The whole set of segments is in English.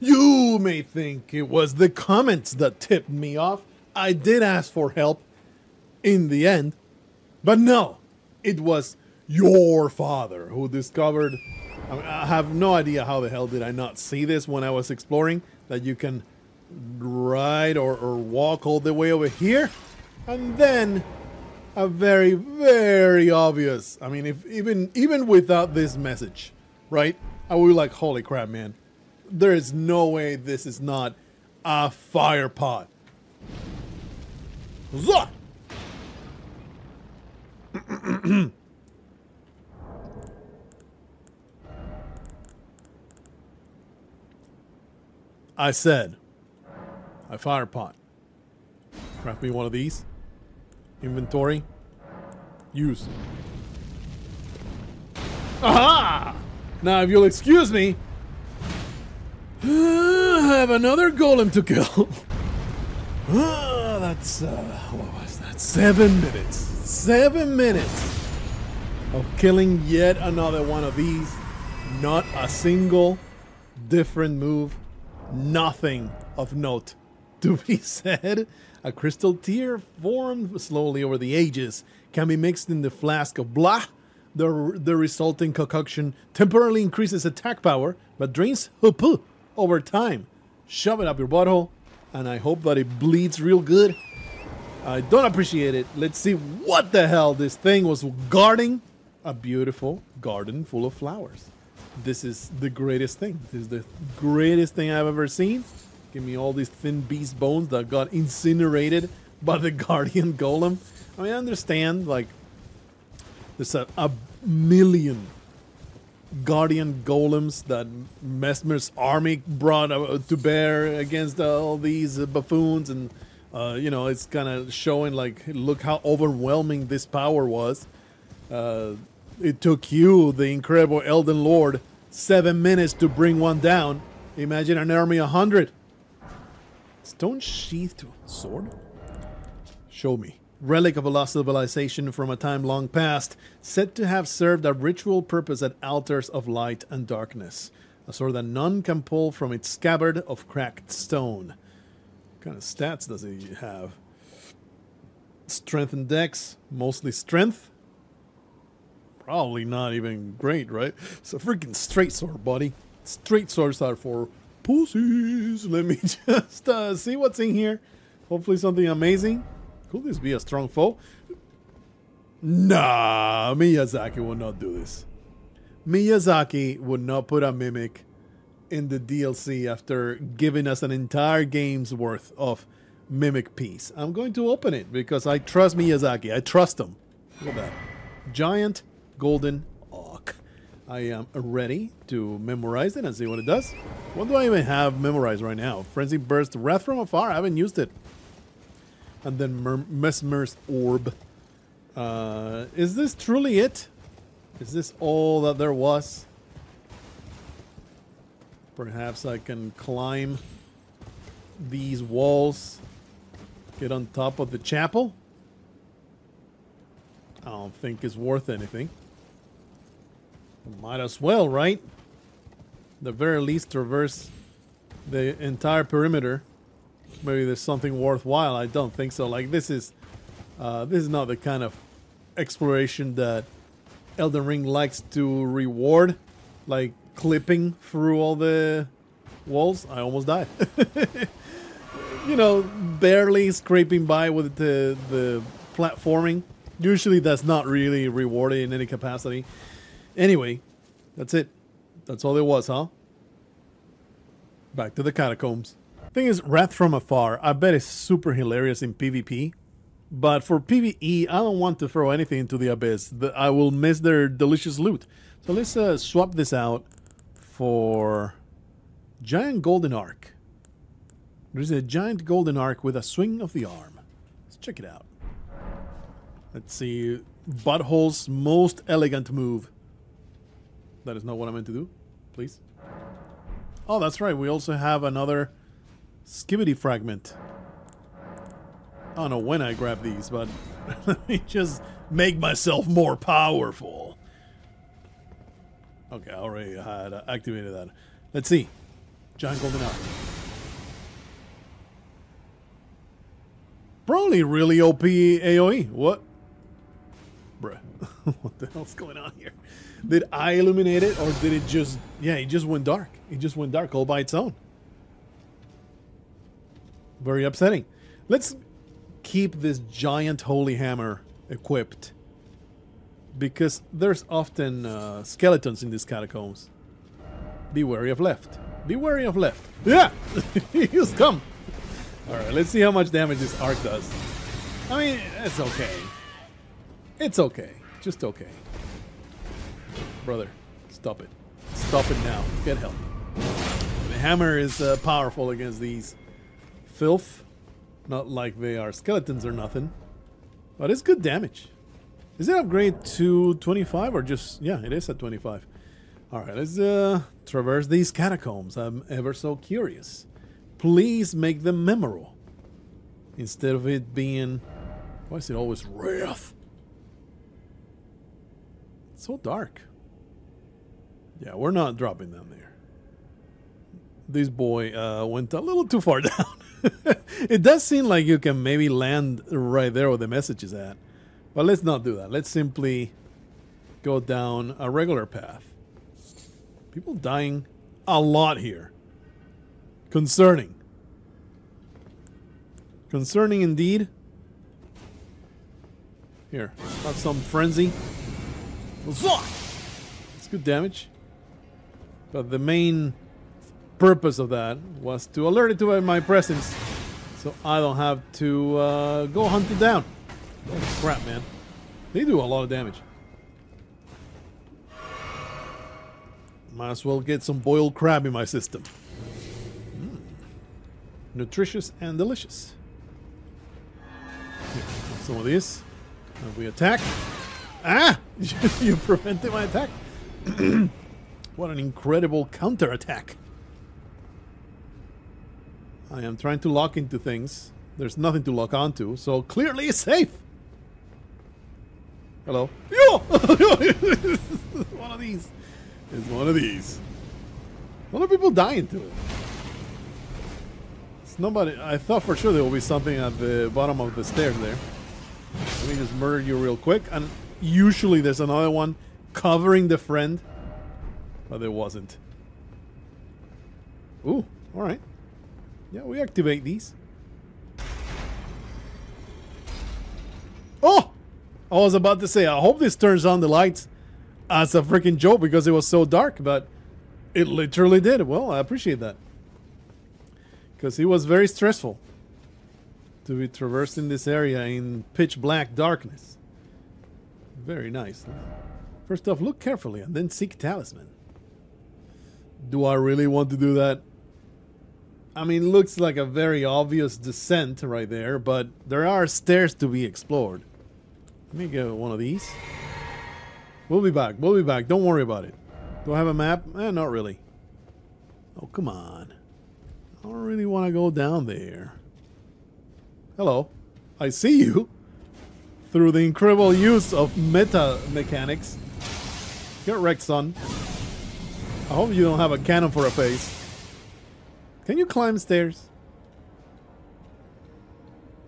You may think it was the comments that tipped me off. I did ask for help in the end, but no, it was your father who discovered. I, mean, I have no idea how the hell did I not see this when I was exploring that you can ride or, or walk all the way over here and then a very very obvious i mean if even even without this message right i would be like holy crap man there is no way this is not a fire pot! I said, a fire pot. Craft me one of these. Inventory. Use. Aha! Now, if you'll excuse me, I have another golem to kill. Ah, that's, uh, what was that? Seven minutes. Seven minutes of killing yet another one of these. Not a single different move. Nothing of note to be said. A crystal tear formed slowly over the ages can be mixed in the flask of blah. The, the resulting concoction temporarily increases attack power, but drains over time. Shove it up your butthole, and I hope that it bleeds real good. I don't appreciate it. Let's see what the hell this thing was guarding. A beautiful garden full of flowers. This is the greatest thing. This is the greatest thing I've ever seen. Give me all these thin beast bones that got incinerated by the guardian golem. I mean, I understand, like, there's a, a million guardian golems that Messmer's army brought uh, to bear against all these buffoons, and uh, you know it's kind of showing like, look how overwhelming this power was. Uh, it took you, the incredible Elden Lord, seven minutes to bring one down. Imagine an army of hundred. Stone sheathed sword. Show me relic of a lost civilization from a time long past, said to have served a ritual purpose at altars of light and darkness. A sword that none can pull from its scabbard of cracked stone. What kind of stats does he have? Strength and dex, mostly strength. Probably not even great, right? It's a freaking straight sword, buddy. Straight swords are for pussies. Let me just uh, see what's in here. Hopefully something amazing. Could this be a strong foe? Nah, Miyazaki would not do this. Miyazaki would not put a mimic in the DLC after giving us an entire game's worth of mimic piece. I'm going to open it because I trust Miyazaki. I trust him. Look at that. Giant golden arc. I am ready to memorize it and see what it does. What do I even have memorized right now? Frenzy Burst, Wrath from Afar. I haven't used it and then Mer- Messmer's orb. Uh, is this truly it? Is this all that there was? Perhaps I can climb these walls, get on top of the chapel. I don't think it's worth anything. Might as well, right? The very least traverse the entire perimeter maybe there's something worthwhile. I don't think so. Like this is uh, this is not the kind of exploration that Elden Ring likes to reward, like clipping through all the walls. I almost died. you know, barely scraping by with the the platforming. Usually, that's not really rewarded in any capacity. Anyway, that's it. That's all there was, huh? Back to the catacombs. Thing is, Wrath from Afar, I bet it's super hilarious in PvP. But for PvE, I don't want to throw anything into the abyss. I will miss their delicious loot. So let's uh, swap this out for Giant Golden Arc. There's a giant golden arc with a swing of the arm. Let's check it out. Let's see. Butthole's most elegant move. That is not what I meant to do. Please. Oh, that's right. We also have another Scadutree fragment. I don't know when I grab these, but let me just make myself more powerful. Okay, I already had activated that. Let's see. Giant golden arc. Probably really OP AoE. What? Bruh. what the hell's going on here? Did I illuminate it or did it just... Yeah, it just went dark. It just went dark all by its own. Very upsetting. Let's keep this giant holy hammer equipped. Because there's often uh, skeletons in these catacombs. Be wary of left. Be wary of left. Yeah! He's come! Alright, let's see how much damage this arc does. I mean, it's okay. It's okay. Just okay. Brother, stop it. Stop it now. Get help. The hammer is uh, powerful against these filth. Not like they are skeletons or nothing. But it's good damage. Is it upgrade to 25 or just... Yeah, it is at 25. Alright, let's uh, traverse these catacombs. I'm ever so curious please make them memorable. Instead of it being, why is it always wrath? It's so dark. Yeah, we're not dropping down there. This boy uh, went a little too far down. it does seem like you can maybe land right there where the message is at. But let's not do that. Let's simply go down a regular path. People dying a lot here. Concerning. Concerning indeed. Here, have some frenzy. It's good damage. But the main purpose of that was to alert it to my presence so I don't have to uh, go hunt it down. Oh, crap, man. They do a lot of damage. Might as well get some boiled crab in my system nutritious and delicious. Here, some of these. And we attack. Ah! you prevented my attack. what an incredible counter attack. I am trying to lock into things. There's nothing to lock onto, so clearly it's safe. Hello. Yo! one of these. It's one of these. A lot of people dying to it nobody. I thought for sure there will be something at the bottom of the stairs there. Let me just murder you real quick. And usually there's another one covering the friend. But there wasn't. Ooh, alright. Yeah, we activate these. Oh! I was about to say, I hope this turns on the lights as a freaking joke because it was so dark, but it literally did. Well, I appreciate that. Because it was very stressful to be traversing this area in pitch black darkness. Very nice. First off, look carefully and then seek talisman. Do I really want to do that? I mean, looks like a very obvious descent right there, but there are stairs to be explored. Let me get one of these. We'll be back. We'll be back. Don't worry about it. Do I have a map? Eh, not really. Oh, come on. I don't really want to go down there. Hello. I see you. Through the incredible use of meta mechanics. Get wrecked, son. I hope you don't have a cannon for a face. Can you climb stairs?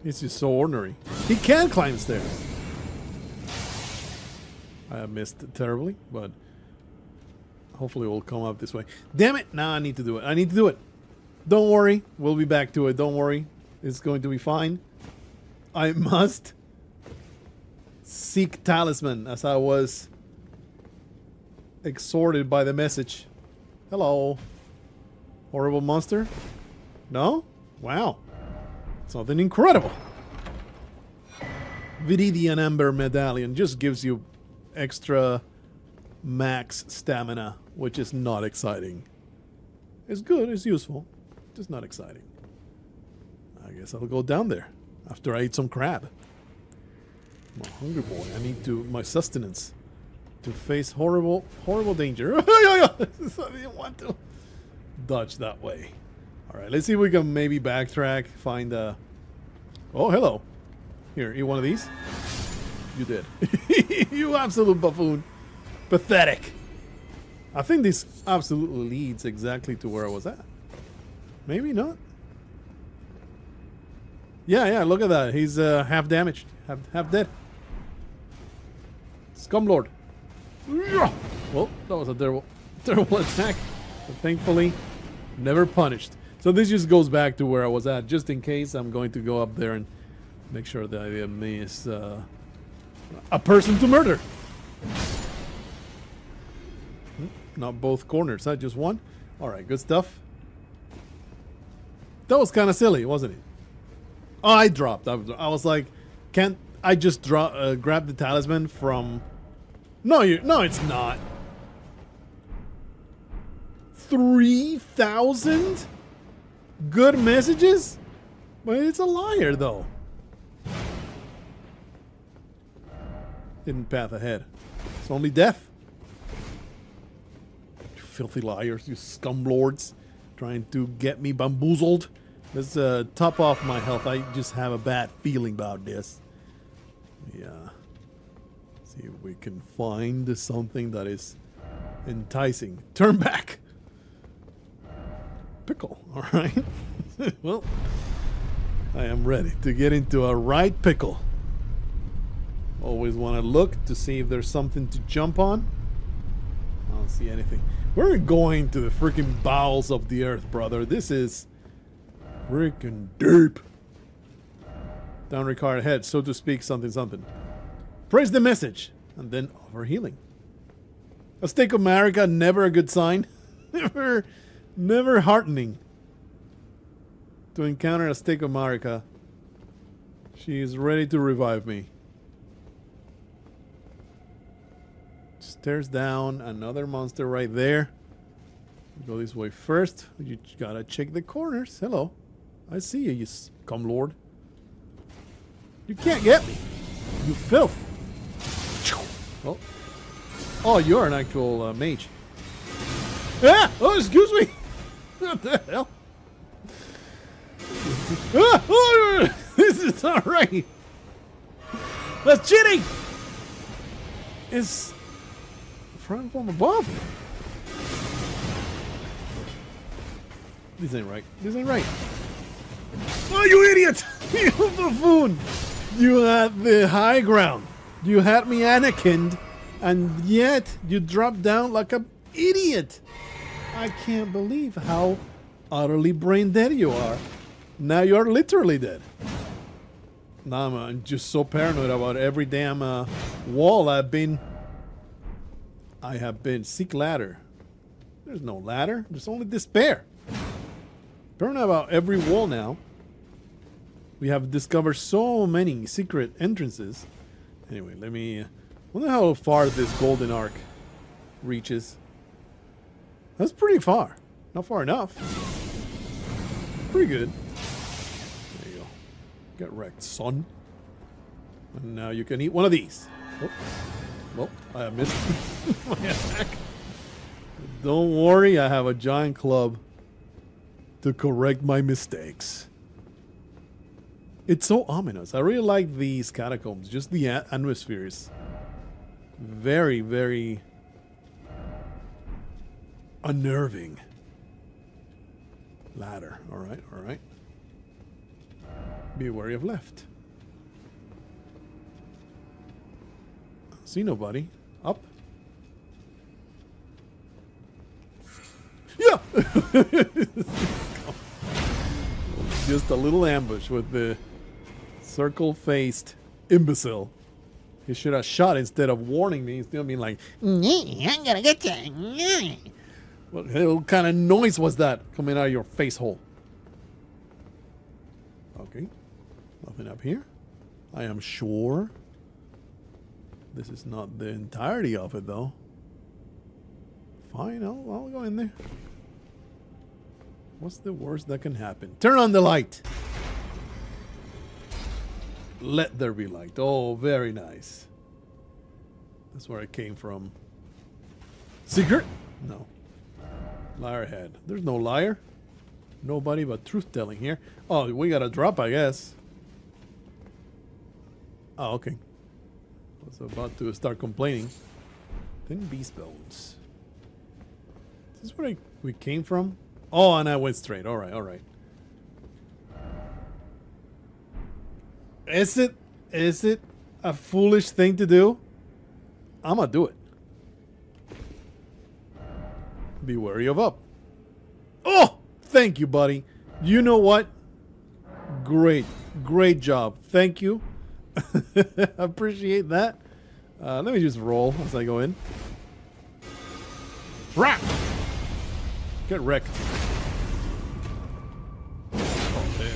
It's just so ordinary. He can climb stairs. I missed terribly, but hopefully we'll come up this way. Damn it! Now I need to do it. I need to do it. Don't worry. We'll be back to it. Don't worry. It's going to be fine. I must seek talisman as I was exhorted by the message. Hello. Horrible monster? No? Wow. Something incredible. Viridian Amber Medallion just gives you extra max stamina, which is not exciting. It's good, it's useful. Just not exciting. I guess I'll go down there after I eat some crab. I'm a hungry boy. I need to my sustenance to face horrible, horrible danger. I didn't want to dodge that way. All right, let's see if we can maybe backtrack, find a. Oh, hello. Here, eat one of these. You did. you absolute buffoon. Pathetic. I think this absolutely leads exactly to where I was at. Maybe not. Yeah, yeah, look at that. He's uh, half damaged, half, half dead. Scumlord. Well, that was a terrible, terrible attack. But thankfully, never punished. So this just goes back to where I was at. Just in case, I'm going to go up there and make sure that I miss uh, a person to murder. Hmm, not both corners, not just one. All right, good stuff. That was kind of silly, wasn't it? Oh, I dropped. I was, I was like, can't I just draw, uh, grab the talisman from... No, you, no, it's not. 3,000 good messages? But it's a liar, though. Hidden path ahead. It's only death. You filthy liars, you scum lords. Trying to get me bamboozled. Let's uh, top off my health. I just have a bad feeling about this. Yeah. See if we can find something that is enticing. Turn back. Pickle. All right. well, I am ready to get into a right pickle. Always want to look to see if there's something to jump on. I don't see anything. We're going to the freaking bowels of the earth, brother. This is freaking deep. Down required head, so to speak, something something. Praise the message, and then offer healing. A stake of Marika, never a good sign. never, never heartening. To encounter a stake of Marika. She is ready to revive me. Stairs down, another monster right there. Go this way first. You gotta check the corners. Hello. I see you, you scum lord. You can't get me. You filth. Oh. Oh, you're an actual uh, mage. Ah! Oh, excuse me! What the hell? this is not right! That's cheating! It's front from above. This ain't right. This ain't right. Oh, you idiot! you buffoon! You had the high ground. You had me Anakin, and yet you dropped down like an idiot. I can't believe how utterly brain dead you are. Now you're literally dead. Now I'm uh, just so paranoid about every damn uh, wall I've been. I have been. Seek ladder. There's no ladder. There's only despair. Paranoid about every wall now. We have discovered so many secret entrances. Anyway, let me... I wonder how far this golden arc reaches. That's pretty far. Not far enough. Pretty good. There you go. Get wrecked, son. And now you can eat one of these. Oh. Well, I missed my attack. Don't worry, I have a giant club to correct my mistakes. It's so ominous. I really like these catacombs. Just the atmospheres. Very, very unnerving. Ladder. Alright, alright. Be wary of left. See nobody. Up. Yeah! Just a little ambush with the circle-faced imbecile. He should have shot instead of warning me. He's still being like, I'm gonna get you. What, kind of noise was that coming out of your face hole? Okay. Nothing up here. I am sure. This is not the entirety of it, though. Fine, I'll, I'll go in there. What's the worst that can happen? Turn on the light! Let there be light. Oh, very nice. That's where I came from. Secret? No. Liar head. There's no liar. Nobody but truth telling here. Oh, we got a drop, I guess. Oh, okay. I was about to start complaining. Thin beast bones. Is this where I, we came from? Oh, and I went straight. All right, all right. Is it is it a foolish thing to do? I'm gonna do it. Be wary of up. Oh, thank you, buddy. You know what? Great, great job. Thank you. Appreciate that. Uh, let me just roll as I go in. Rap! Get wrecked.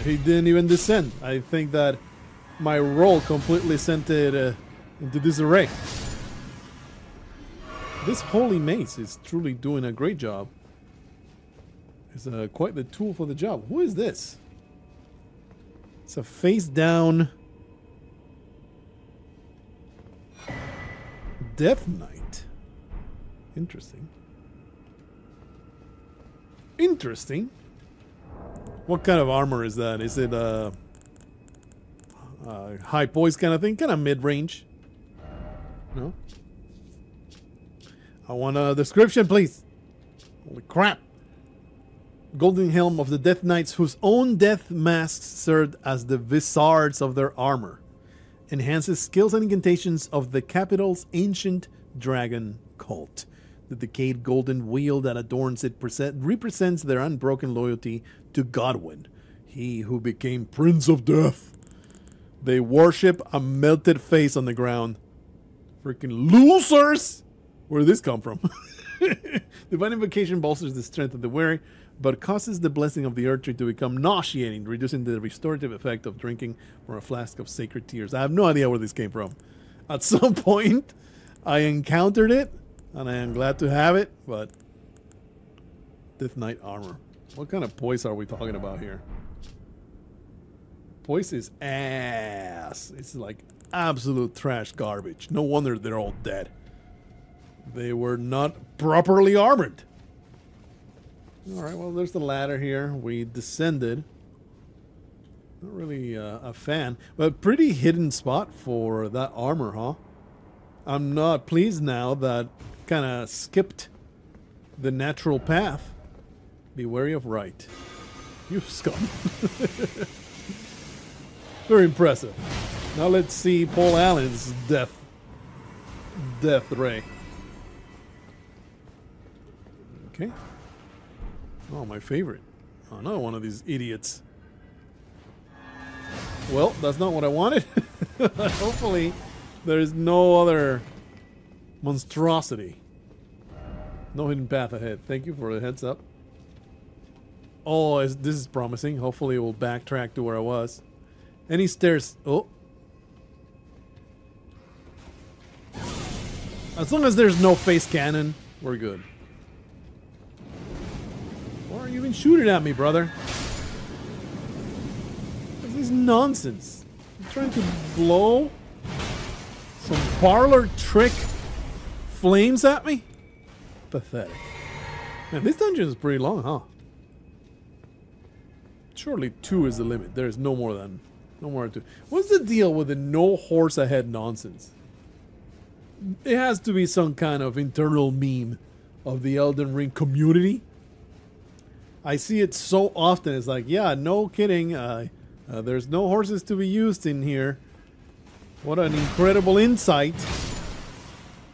He didn't even descend. I think that my roll completely sent it uh, into disarray. This holy mace is truly doing a great job. It's uh, quite the tool for the job. Who is this? It's a face down Death Knight. Interesting. Interesting. What kind of armor is that? Is it a, a high poise kind of thing? Kind of mid range? No? I want a description, please. Holy crap. Golden Helm of the Death Knights, whose own death masks served as the visards of their armor. Enhances skills and incantations of the capital's ancient dragon cult. The decayed golden wheel that adorns it represents their unbroken loyalty to Godwin, he who became Prince of Death. They worship a melted face on the ground. Freaking losers! Where did this come from? Divine Invocation bolsters the strength of the weary, but causes the blessing of the Erdtree to become nauseating, reducing the restorative effect of drinking from a flask of sacred tears. I have no idea where this came from. At some point, I encountered it, and I am glad to have it, but Death Knight armor. What kind of poise are we talking about here? Poise is ass. It's like absolute trash garbage. No wonder they're all dead. They were not properly armored. Alright, well, there's the ladder here. We descended. Not really uh, a fan, but pretty hidden spot for that armor, huh? I'm not pleased now that kind of skipped the natural path. Be wary of right. You scum. Very impressive. Now let's see Paul Allen's death. Death ray. Okay. Oh, my favorite. Oh, another one of these idiots. Well, that's not what I wanted. Hopefully, there's no other monstrosity. No hidden path ahead. Thank you for the heads up. Oh, this is promising. Hopefully, it will backtrack to where I was. Any stairs? Oh. As long as there's no face cannon, we're good. Are you even shooting at me, brother? This is nonsense. Trying to blow some parlor trick flames at me? Pathetic. Man, this dungeon is pretty long, huh? Surely two is the limit. There is no more than no more than two. What's the deal with the no horse ahead nonsense? It has to be some kind of internal meme of the Elden Ring community. I see it so often. It's like, yeah, no kidding. Uh, uh, there's no horses to be used in here. What an incredible insight.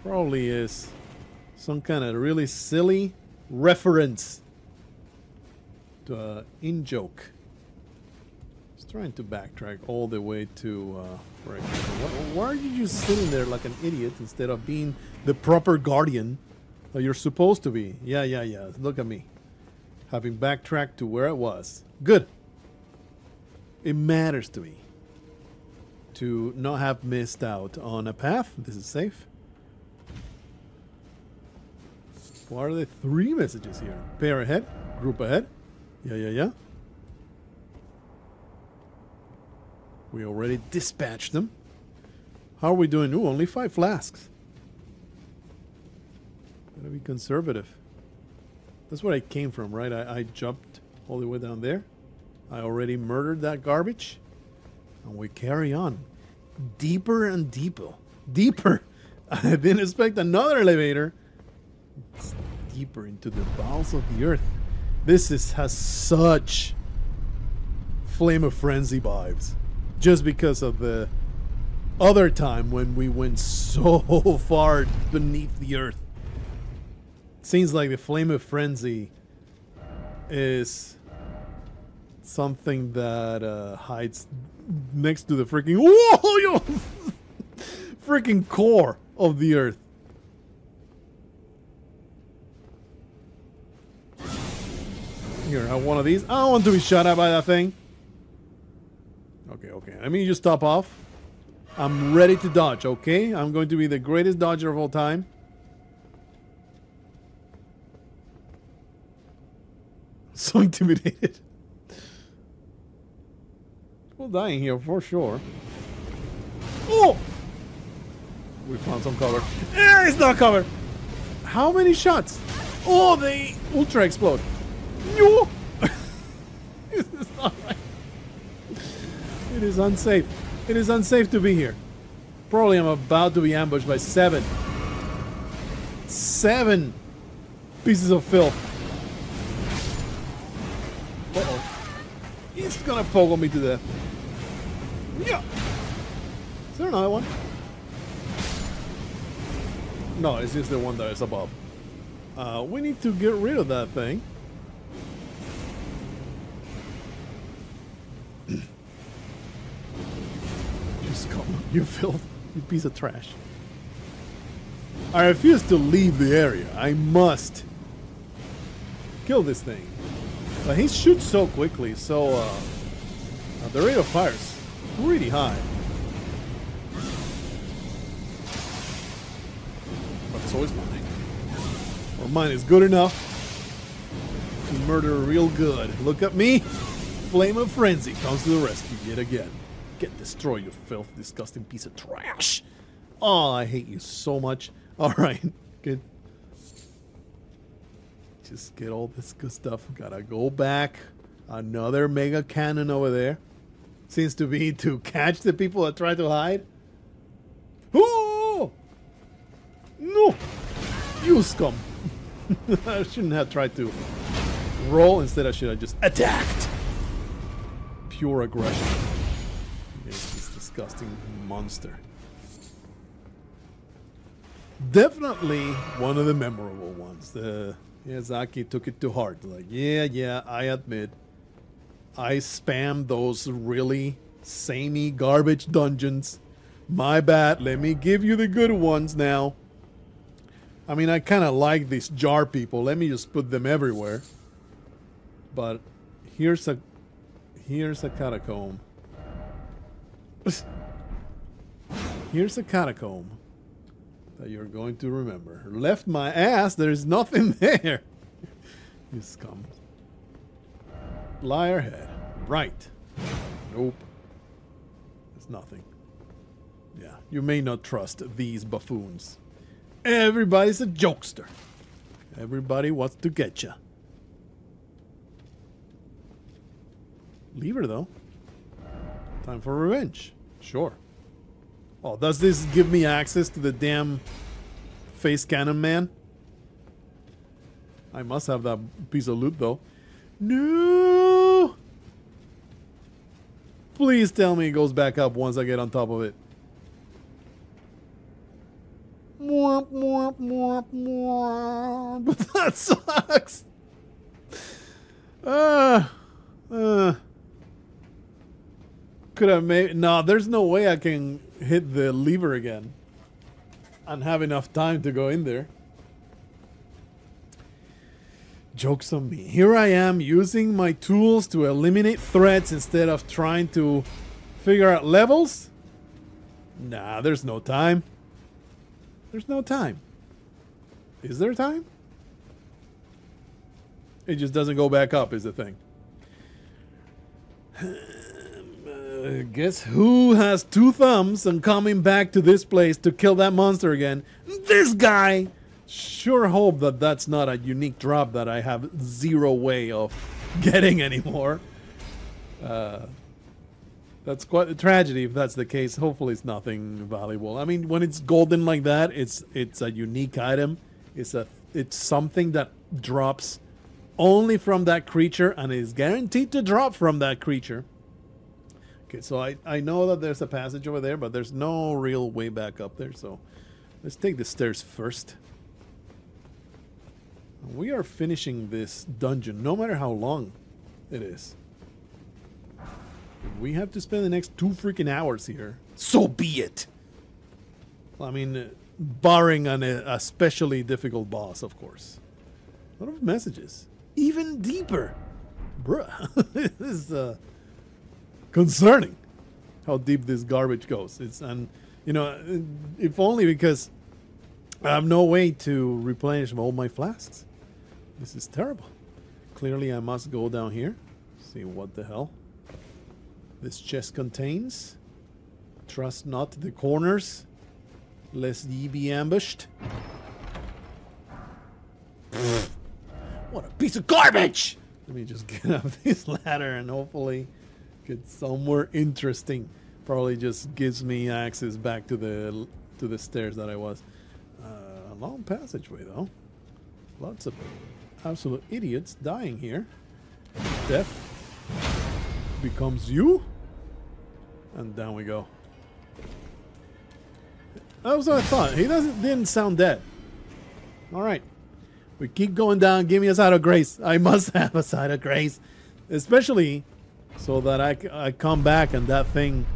Probably is some kind of really silly reference to an in joke. Just trying to backtrack all the way to uh, why are you just sitting there like an idiot instead of being the proper guardian that you're supposed to be? Yeah, yeah, yeah. Look at me. Having backtracked to where I was. Good. It matters to me to not have missed out on a path. This is safe. Why are there three messages here? Pair ahead, group ahead. Yeah, yeah, yeah. We already dispatched them. How are we doing? Ooh, only five flasks. Gotta be conservative. That's where I came from, right? I, I jumped all the way down there. I already murdered that garbage. And we carry on. Deeper and deeper. Deeper. I didn't expect another elevator. It's deeper into the bowels of the earth. This is has such Flame of Frenzy vibes. Just because of the other time when we went so far beneath the earth. Seems like the Flame of Frenzy is something that uh, hides next to the freaking whoa, yo, freaking core of the earth. Here, I have one of these. I don't want to be shot at by that thing. Okay, okay. Let me just top off. I'm ready to dodge, okay? I'm going to be the greatest dodger of all time. So intimidated. People dying here for sure. Oh! We found some cover. Eh, it's not cover! How many shots? Oh, they ultra explode. No! this is not right. It is unsafe. It is unsafe to be here. Probably I'm about to be ambushed by seven. Seven pieces of filth. He's gonna pogo me to death. Yeah. Is there another one? No, it's just the one that is above. Uh, we need to get rid of that thing. Just come, you filth, you piece of trash. I refuse to leave the area. I must kill this thing. But he shoots so quickly, so uh, uh, the rate of fire is pretty high. But so is mine. Or mine is good enough to murder real good. Look at me. Flame of Frenzy comes to the rescue yet again. Get destroyed, you filth, disgusting piece of trash. Oh, I hate you so much. Alright, good. Just get all this good stuff. Gotta go back. Another mega cannon over there. Seems to be to catch the people that try to hide. Oh! No! You scum! I shouldn't have tried to roll. Instead, I should have just attacked. Pure aggression against this disgusting monster. Definitely one of the memorable ones. The Miyazaki took it to heart. Like, yeah, yeah, I admit. I spam those really samey garbage dungeons. My bad. Let me give you the good ones now. I mean, I kind of like these jar people. Let me just put them everywhere. But here's a here's a catacomb. here's a catacomb that you're going to remember. Left my ass, there's nothing there. you scum. Liar head. Right. Nope. There's nothing. Yeah, you may not trust these buffoons. Everybody's a jokester. Everybody wants to get you. Leave her though. Time for revenge. Sure. Oh, does this give me access to the damn face cannon man? I must have that piece of loot though. No! Please tell me it goes back up once I get on top of it. Morp, morp, morp, morp. that sucks. Uh, uh. Could have made. No, there's no way I can hit the lever again and have enough time to go in there. Joke's on me. Here I am using my tools to eliminate threats instead of trying to figure out levels. Nah, there's no time. There's no time. Is there time? It just doesn't go back up, is the thing. Uh, guess who has two thumbs and coming back to this place to kill that monster again? This guy! Sure hope that that's not a unique drop that I have zero way of getting anymore. Uh, that's quite a tragedy if that's the case. Hopefully it's nothing valuable. I mean, when it's golden like that, it's it's a unique item. It's a it's something that drops only from that creature and is guaranteed to drop from that creature. Okay, so I, I know that there's a passage over there, but there's no real way back up there, so let's take the stairs first. We are finishing this dungeon, no matter how long it is. We have to spend the next two freaking hours here. So be it! I mean, barring an especially difficult boss, of course. A lot of messages. Even deeper. Bruh. this is uh, concerning how deep this garbage goes. It's and you know, if only because I have no way to replenish all my flasks. This is terrible. Clearly I must go down here. See what the hell this chest contains. Trust not the corners, lest ye be ambushed. what a piece of garbage! Let me just get up this ladder and hopefully get somewhere interesting. Probably just gives me access back to the to the stairs that I was. Uh, a long passageway though. Lots of absolute idiots dying here. Death becomes you. And down we go. That was what I thought. He doesn't didn't sound dead. All right. We keep going down. Give me a site of grace. I must have a site of grace. Especially so that I, I come back and that thing,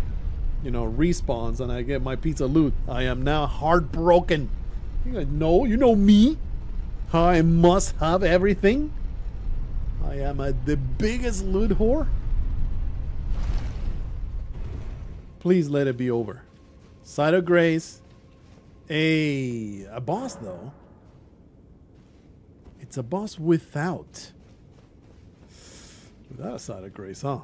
you know, respawns and I get my pizza loot. I am now heartbroken. You know, you know me. I must have everything. I am a, the biggest loot whore. Please let it be over. Site of Grace. A, a boss, though. It's a boss without. Without a site of grace, huh?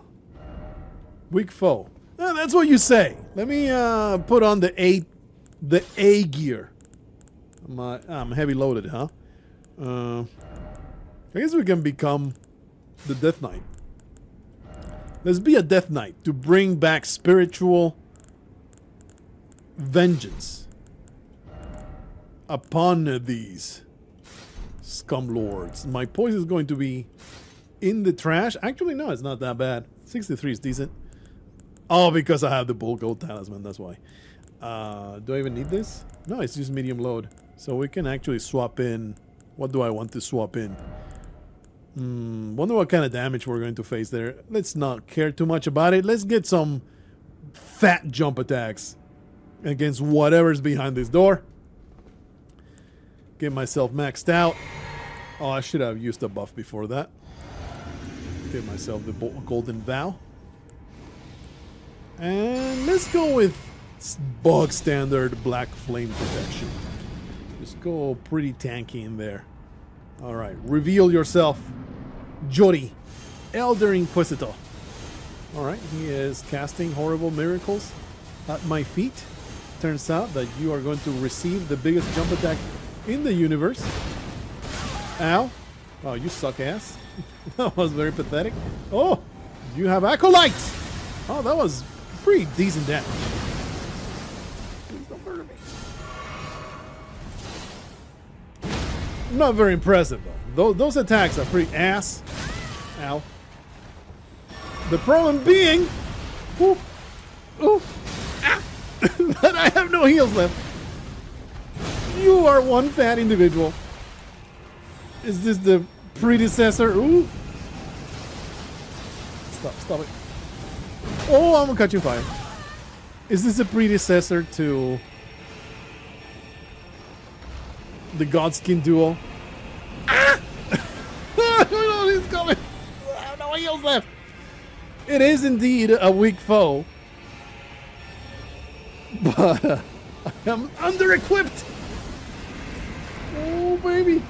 Weak foe. That's what you say. Let me uh, put on the A, the A gear. I'm, uh, I'm heavy loaded, huh? Uh, I guess we can become the Death Knight. Let's be a Death Knight to bring back spiritual vengeance upon these scum lords. My poison is going to be in the trash. Actually, no, it's not that bad. 63 is decent. Oh, because I have the bull-goat talisman, that's why. Uh, do I even need this? No, it's just medium load. So we can actually swap in. What do I want to swap in? Hmm, wonder what kind of damage we're going to face there. Let's not care too much about it. Let's get some fat jump attacks against whatever's behind this door. Get myself maxed out. Oh, I should have used a buff before that. Get myself the golden vow. And let's go with bug standard black flame protection. Just go pretty tanky in there. All right, reveal yourself, Jori, Elder Inquisitor. All right, he is casting horrible miracles at my feet. Turns out that you are going to receive the biggest jump attack in the universe. Ow. Oh, you suck ass. that was very pathetic. Oh, you have acolytes. Oh, that was pretty decent damage. Please don't murder me. Not very impressive, though. Those, those attacks are pretty ass. Ow. The problem being... Ooh, ooh, ah, that I have no heals left. You are one fat individual. Is this the predecessor? Ooh. Stop, stop it. Oh, I'm gonna cut you fire. Is this a predecessor to the Godskin Duo? Ah! no, he's coming. I have no heals left. It is indeed a weak foe. But uh, I am under equipped. Oh, baby.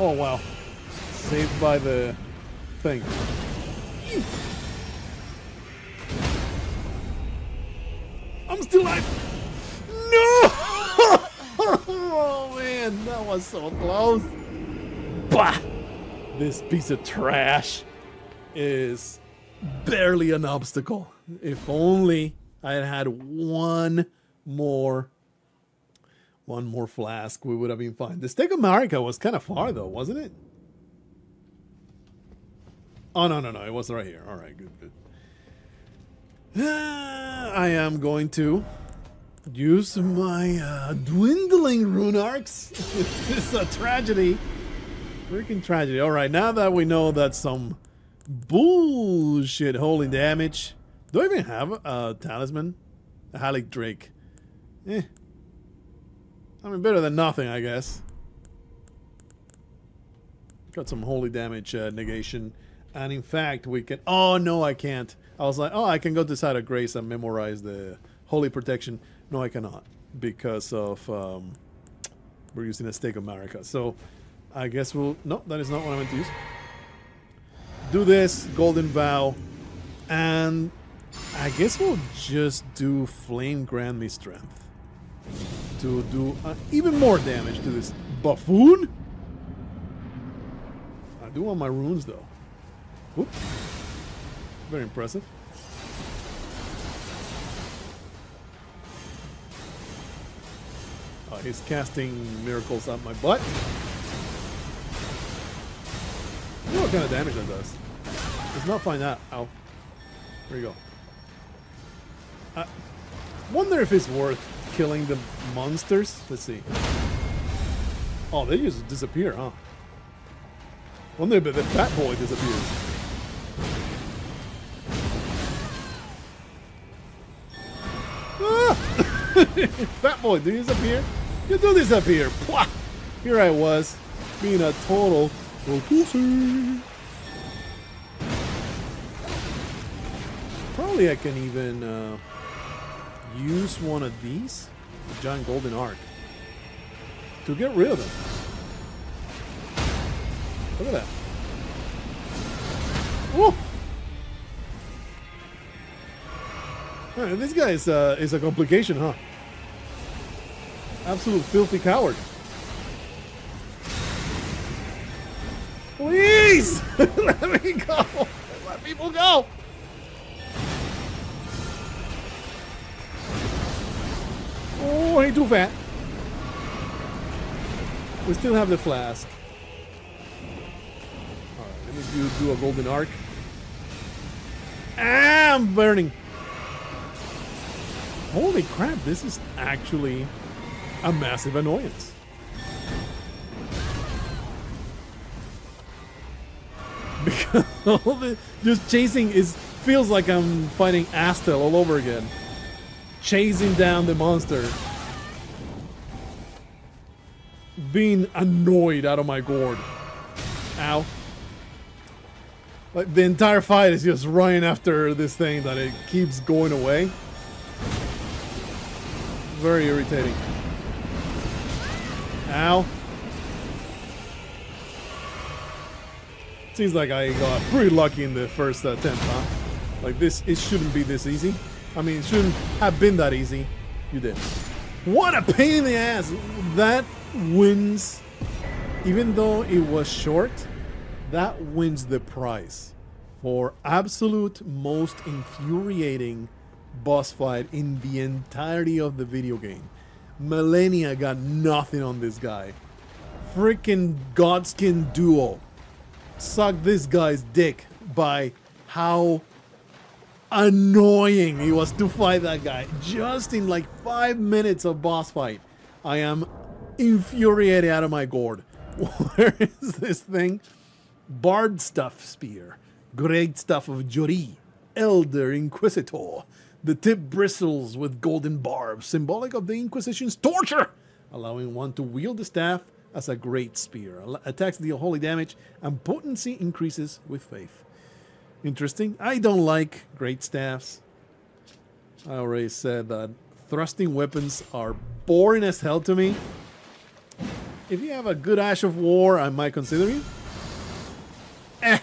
Oh, wow. Saved by the thing. I'm still alive. No! oh, man. That was so close. Bah! This piece of trash is barely an obstacle. If only I had had one more One more flask, we would have been fine. The Stake of Marika was kind of far, though, wasn't it? Oh, no, no, no. It was right here. All right, good, good. I am going to use my uh, dwindling rune arcs. it's a tragedy. Freaking tragedy. All right, now that we know that some bullshit holy damage. Do I even have a talisman? A Haligdrake. Eh. I mean, better than nothing, I guess. Got some holy damage uh, negation. And in fact, we can... Oh, no, I can't. I was like, oh, I can go to Site of Grace and memorize the holy protection. No, I cannot. Because of... Um, we're using a Stake of Marika. So, I guess we'll... No, that is not what I meant to use. Do this, Golden Vow. And I guess we'll just do Flame Grant Me Strength. To do uh, even more damage to this buffoon. I do want my runes though. Whoop. Very impressive. Uh, he's casting miracles out my butt. You know what kind of damage that does. Let's not find out. Ow. There you go. I wonder if it's worth killing the monsters. Let's see. Oh, they just disappear, huh? Wonder if the fat boy disappears. Ah! fat boy, do you disappear? You do disappear. Pwah! Here I was, being a total pussy. Probably I can even uh, use one of these, the giant golden arc, to get rid of them. Look at that. Man, this guy is, uh, is a complication, huh? Absolute filthy coward. Please! Let me go! Let people go! Oh, ain't too fat. We still have the flask. Alright, let me do, do a golden arc. Ah, I'm burning. Holy crap, this is actually a massive annoyance. Because all the, just chasing is feels like I'm fighting Astel all over again. Chasing down the monster. Being annoyed out of my gourd. Ow. Like the entire fight is just running after this thing that it keeps going away. Very irritating. Ow. Seems like I got pretty lucky in the first attempt, huh? Like this, it shouldn't be this easy. I mean, it shouldn't have been that easy. You did. What a pain in the ass! That wins, even though it was short, that wins the prize for absolute most infuriating boss fight in the entirety of the video game. Malenia got nothing on this guy. Freaking Godskin Duo suck this guy's dick by how annoying he was to fight that guy. Just in like five minutes of boss fight, I am infuriated out of my gourd. Where is this thing? Bard stuff spear. Great stuff of Jori. Elder Inquisitor. The tip bristles with golden barbs, symbolic of the Inquisition's torture, allowing one to wield the staff as a great spear. Attacks deal holy damage, and potency increases with faith. Interesting. I don't like great staffs. I already said that thrusting weapons are boring as hell to me. If you have a good Ash of War, I might consider you. Eh.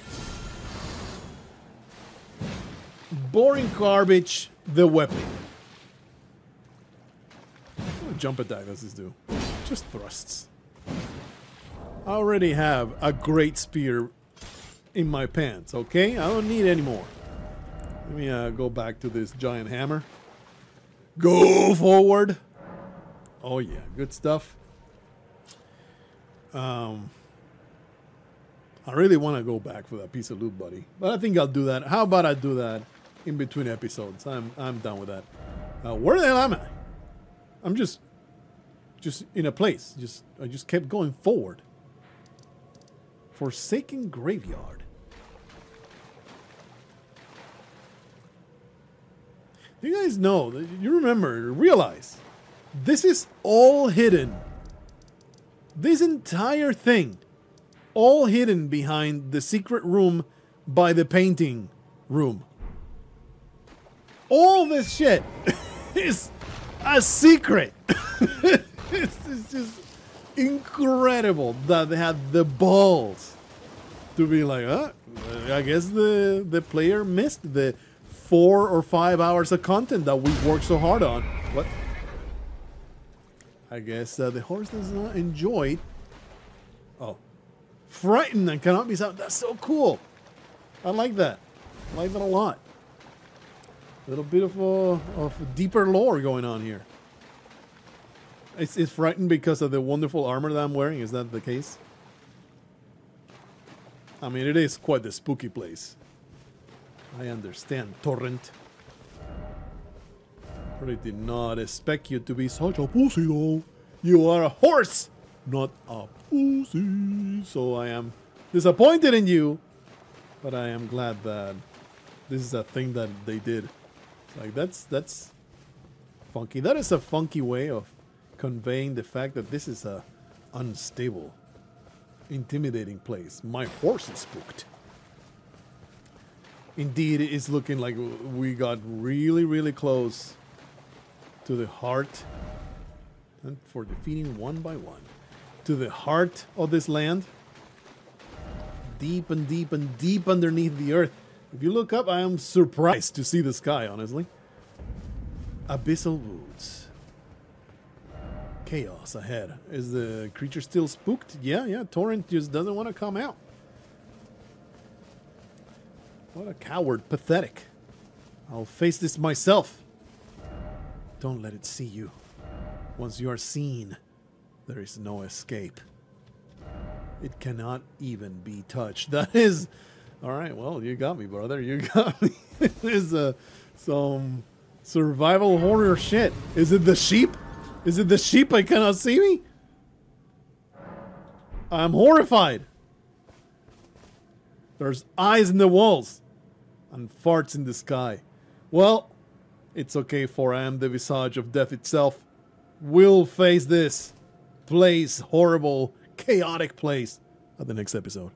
Boring garbage, the weapon. What jump attack does this do? Just thrusts. I already have a great spear in my pants, okay? I don't need any more. Let me uh, go back to this giant hammer. Go forward. Oh yeah, good stuff. Um, I really want to go back for that piece of loot, buddy. But I think I'll do that. How about I do that in between episodes? I'm I'm done with that. Uh, where the hell am I? I'm just just in a place. Just I just kept going forward. Forsaken graveyard. You guys know, you remember, realize, this is all hidden. This entire thing, all hidden behind the secret room by the painting room. All this shit is a secret. it's, it's just incredible that they had the balls to be like, huh? I guess the the player missed the four or five hours of content that we worked so hard on. What? I guess uh, the horse does not enjoy. Oh, frightened and cannot be stopped. That's so cool. I like that. I like that a lot. A little bit of uh, of deeper lore going on here. It's, it's frightened because of the wonderful armor that I'm wearing. Is that the case? I mean, it is quite the spooky place. I understand, Torrent. Really did not expect you to be such a pussy, though. You are a horse, not a pussy. So I am disappointed in you, but I am glad that this is a thing that they did. Like that's that's funky. That is a funky way of conveying the fact that this is a unstable, intimidating place. My horse is spooked indeed it's looking like we got really really close to the heart and for defeating one by one to the heart of this land deep and deep and deep underneath the earth. If you look up i am surprised to see the sky honestly. Abyssal woods. Chaos ahead. Is the creature still spooked? Yeah yeah torrent just doesn't want to come out what a coward. Pathetic. I'll face this myself. Don't let it see you. Once you are seen, there is no escape. It cannot even be touched. That is... Alright, well, you got me, brother. You got me. this is uh, some survival horror shit. Is it the sheep? Is it the sheep I cannot see me? I'm horrified. There's eyes in the walls and farts in the sky. Well, it's okay for I am the visage of death itself. We'll face this place, horrible, chaotic place, at the next episode.